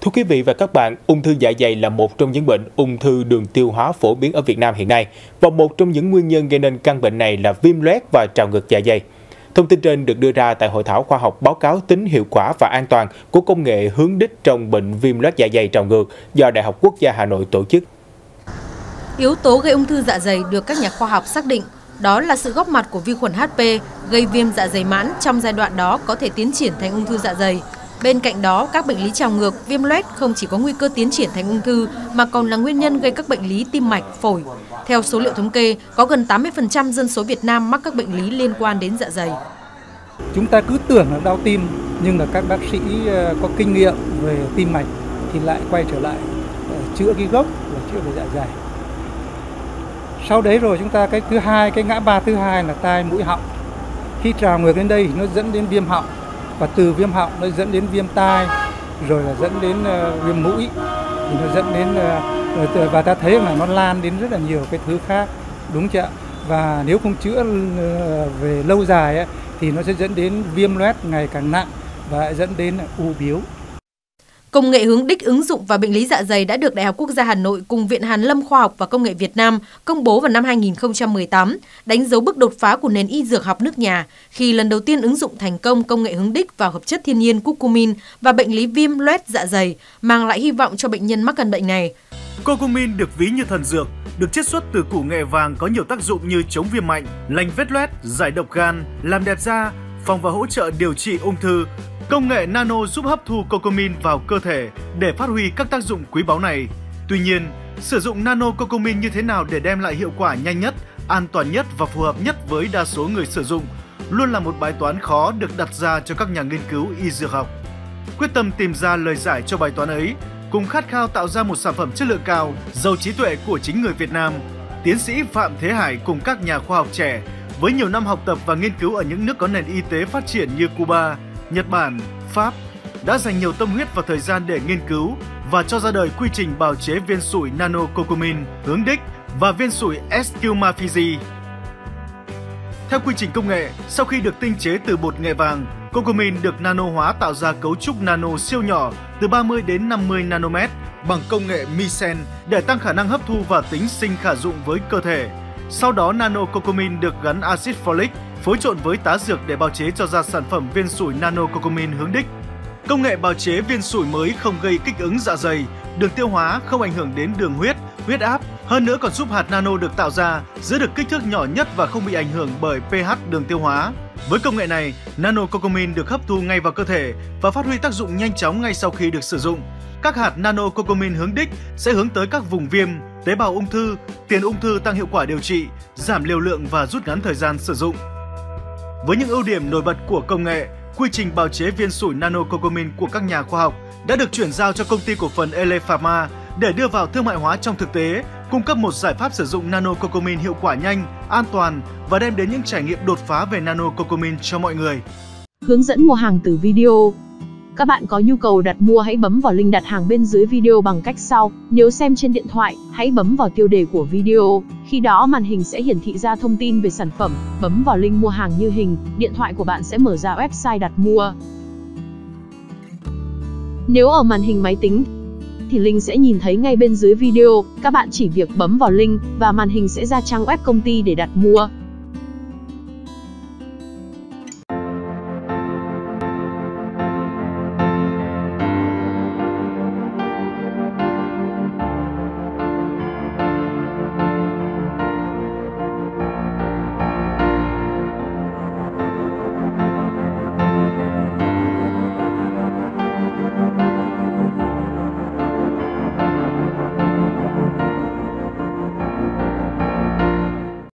Thưa quý vị và các bạn, ung thư dạ dày là một trong những bệnh ung thư đường tiêu hóa phổ biến ở Việt Nam hiện nay và một trong những nguyên nhân gây nên căn bệnh này là viêm loét và trào ngược dạ dày. Thông tin trên được đưa ra tại hội thảo khoa học báo cáo tính hiệu quả và an toàn của công nghệ hướng đích trong bệnh viêm loét dạ dày trào ngược do Đại học Quốc gia Hà Nội tổ chức. Yếu tố gây ung thư dạ dày được các nhà khoa học xác định đó là sự góp mặt của vi khuẩn HP gây viêm dạ dày mãn trong giai đoạn đó có thể tiến triển thành ung thư dạ dày. Bên cạnh đó, các bệnh lý trào ngược, viêm loét không chỉ có nguy cơ tiến triển thành ung thư mà còn là nguyên nhân gây các bệnh lý tim mạch, phổi. Theo số liệu thống kê, có gần 80% dân số Việt Nam mắc các bệnh lý liên quan đến dạ dày. Chúng ta cứ tưởng là đau tim nhưng là các bác sĩ ờ, có kinh nghiệm về tim mạch thì lại quay trở lại ờ, chữa cái gốc là chữa về dạ dày. Sau đấy rồi chúng ta cái thứ hai, cái ngã ba thứ hai là tai mũi họng. Khi trào ngược đến đây nó dẫn đến viêm họng và từ viêm họng nó dẫn đến viêm tai rồi là dẫn đến uh, viêm mũi. Thì nó dẫn đến uh, và ta thấy là nó lan đến rất là nhiều cái thứ khác. Đúng chưa và nếu không chữa uh, về lâu dài ấy, thì nó sẽ dẫn đến viêm loét ngày càng nặng và dẫn đến u biếu. Công nghệ hướng đích ứng dụng vào bệnh lý dạ dày đã được Đại học Quốc gia Hà Nội cùng Viện Hàn Lâm Khoa học và Công nghệ Việt Nam công bố vào năm 2018, đánh dấu bước đột phá của nền y dược học nước nhà khi lần đầu tiên ứng dụng thành công công nghệ hướng đích vào hợp chất thiên nhiên curcumin và bệnh lý viêm loét dạ dày, mang lại hy vọng cho bệnh nhân mắc căn bệnh này. Curcumin được ví như thần dược, được chiết xuất từ củ nghệ vàng có nhiều tác dụng như chống viêm mạnh, lành vết loét, giải độc gan, làm đẹp da, phòng và hỗ trợ điều trị ung thư, Công nghệ nano giúp hấp thu cocomin vào cơ thể để phát huy các tác dụng quý báu này. Tuy nhiên, sử dụng nano cocomin như thế nào để đem lại hiệu quả nhanh nhất, an toàn nhất và phù hợp nhất với đa số người sử dụng luôn là một bài toán khó được đặt ra cho các nhà nghiên cứu y dược học. Quyết tâm tìm ra lời giải cho bài toán ấy, cùng khát khao tạo ra một sản phẩm chất lượng cao, giàu trí tuệ của chính người Việt Nam, tiến sĩ Phạm Thế Hải cùng các nhà khoa học trẻ với nhiều năm học tập và nghiên cứu ở những nước có nền y tế phát triển như Cuba, Nhật Bản, Pháp đã dành nhiều tâm huyết và thời gian để nghiên cứu và cho ra đời quy trình bào chế viên sủi nano Cocumin hướng đích và viên sủi Escumaphysi. Theo quy trình công nghệ, sau khi được tinh chế từ bột nghệ vàng, Cocumin được nano hóa tạo ra cấu trúc nano siêu nhỏ từ 30 đến 50 nanomet bằng công nghệ Misen để tăng khả năng hấp thu và tính sinh khả dụng với cơ thể. Sau đó nano cocumin được gắn axit folic phối trộn với tá dược để bào chế cho ra sản phẩm viên sủi nano cocomin hướng đích. Công nghệ bào chế viên sủi mới không gây kích ứng dạ dày, đường tiêu hóa không ảnh hưởng đến đường huyết, huyết áp, hơn nữa còn giúp hạt nano được tạo ra giữ được kích thước nhỏ nhất và không bị ảnh hưởng bởi pH đường tiêu hóa. Với công nghệ này, nano cocomin được hấp thu ngay vào cơ thể và phát huy tác dụng nhanh chóng ngay sau khi được sử dụng. Các hạt nano cocomin hướng đích sẽ hướng tới các vùng viêm, tế bào ung thư, tiền ung thư tăng hiệu quả điều trị, giảm liều lượng và rút ngắn thời gian sử dụng. Với những ưu điểm nổi bật của công nghệ, quy trình bào chế viên sủi nano của các nhà khoa học đã được chuyển giao cho công ty cổ phần Ele Pharma để đưa vào thương mại hóa trong thực tế, cung cấp một giải pháp sử dụng nano hiệu quả nhanh, an toàn và đem đến những trải nghiệm đột phá về nano cho mọi người. Hướng dẫn mua hàng từ video các bạn có nhu cầu đặt mua hãy bấm vào link đặt hàng bên dưới video bằng cách sau. Nếu xem trên điện thoại, hãy bấm vào tiêu đề của video. Khi đó màn hình sẽ hiển thị ra thông tin về sản phẩm. Bấm vào link mua hàng như hình, điện thoại của bạn sẽ mở ra website đặt mua. Nếu ở màn hình máy tính, thì link sẽ nhìn thấy ngay bên dưới video. Các bạn chỉ việc bấm vào link và màn hình sẽ ra trang web công ty để đặt mua.